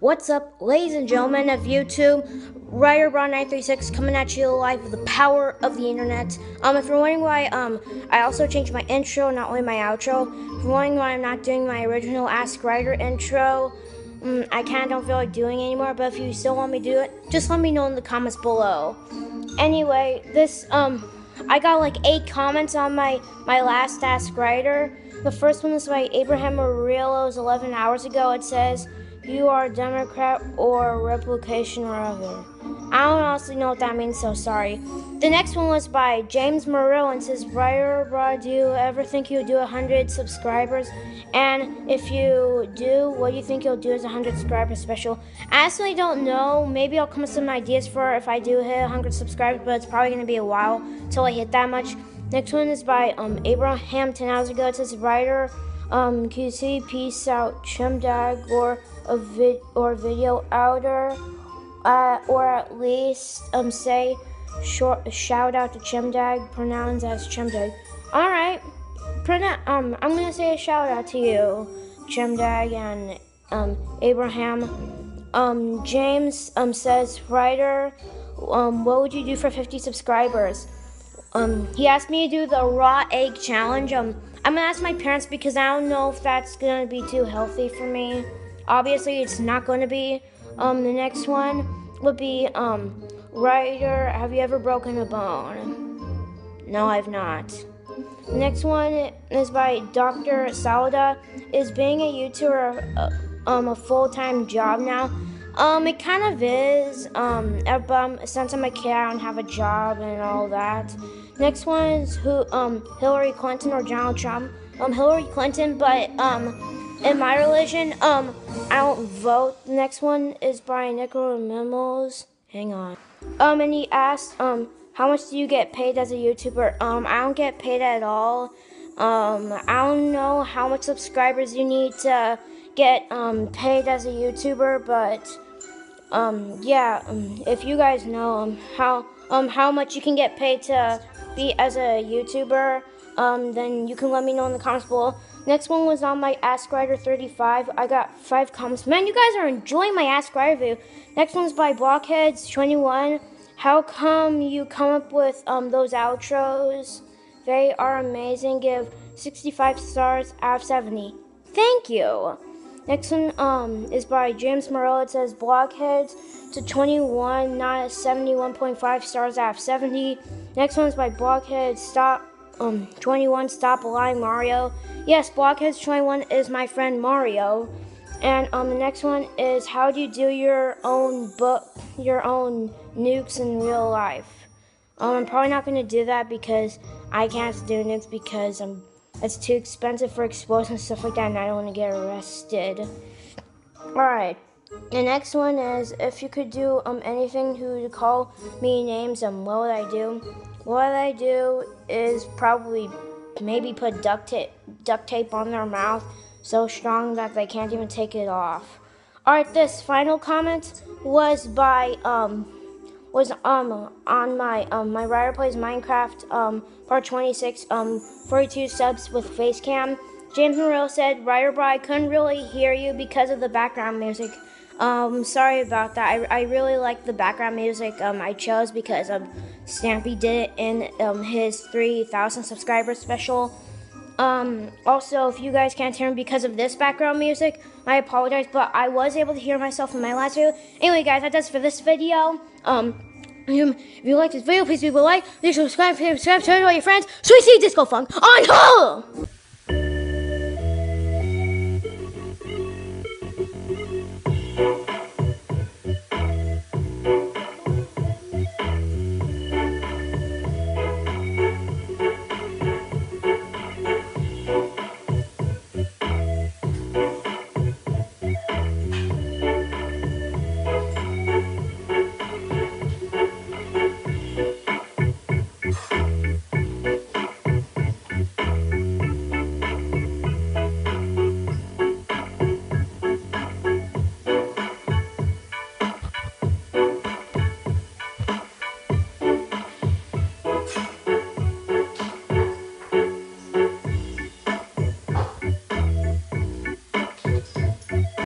What's up, ladies and gentlemen of YouTube? RyderBron936 coming at you live with the power of the internet. Um, if you're wondering why, um, I also changed my intro, not only my outro. If you're wondering why I'm not doing my original Ask Ryder intro, um, I kind of don't feel like doing anymore. But if you still want me to do it, just let me know in the comments below. Anyway, this um, I got like eight comments on my my last Ask Ryder. The first one is by Abraham Murillo's 11 hours ago. It says you are a Democrat or replication or other. I don't honestly know what that means, so sorry. The next one was by James Murillo and says, Ryder, bro, do you ever think you'll do 100 subscribers? And if you do, what do you think you'll do as a 100 subscriber special? I honestly don't know. Maybe I'll come with some ideas for if I do hit 100 subscribers, but it's probably going to be a while till I hit that much. Next one is by um, Abraham 10 hours ago. It says, Ryder, um, say peace out, Chimdag, or a vid or video outer, uh, or at least um say short shout out to Chimdag, pronounced as Chimdag. All right, Pronoun- um I'm gonna say a shout out to you, Chimdag and um Abraham. Um James um says writer, um what would you do for 50 subscribers? Um he asked me to do the raw egg challenge. Um I'm gonna ask my parents because I don't know if that's gonna be too healthy for me. Obviously, it's not to be. Um, the next one would be um, Ryder. Have you ever broken a bone? No, I've not. Next one is by Dr. Salada. Is being a YouTuber a, uh, um, a full-time job now? Um, it kind of is. Um, um, since I'm a kid, I don't have a job and all that. Next one is who um Hillary Clinton or Donald Trump. Um, Hillary Clinton, but um in my religion, um, I don't vote. The next one is by Nicola Memos. Hang on. Um, and he asked, um, how much do you get paid as a YouTuber? Um, I don't get paid at all. Um, I don't know how much subscribers you need to get um, paid as a YouTuber, but um, yeah, um, if you guys know um, how um, how much you can get paid to be as a YouTuber, then you can let me know in the comments below. Next one was on my Ask Rider 35. I got five comments. Man, you guys are enjoying my Ask Rider video. Next one's by Blockheads21. How come you come up with those outros? They are amazing. Give 65 stars out of 70. Thank you. Next one um, is by James Morello. It says Blockheads to 21, not 71.5 stars out of 70. Next one is by Blockheads. Stop um 21 stop lying mario yes blockheads 21 is my friend mario and um the next one is how do you do your own book your own nukes in real life um i'm probably not going to do that because i can't do nukes because um it's too expensive for explosives and stuff like that and i don't want to get arrested all right the next one is if you could do um anything to call me names, um what would I do? What I do is probably maybe put duct tape duct tape on their mouth so strong that they can't even take it off. Alright, this final comment was by um was um on my um my Ryder plays Minecraft um part 26 um 42 subs with face cam. James Monroe said, Bro, I couldn't really hear you because of the background music. Um, sorry about that. I, I really like the background music um, I chose because um, Stampy did it in um, his 3,000 subscriber special. Um, also, if you guys can't hear me because of this background music, I apologize, but I was able to hear myself in my last video. Anyway, guys, that does for this video. Um, if you like this video, please leave a like, please subscribe, subscribe, share it with all your friends. Sweet Disco Funk on hold!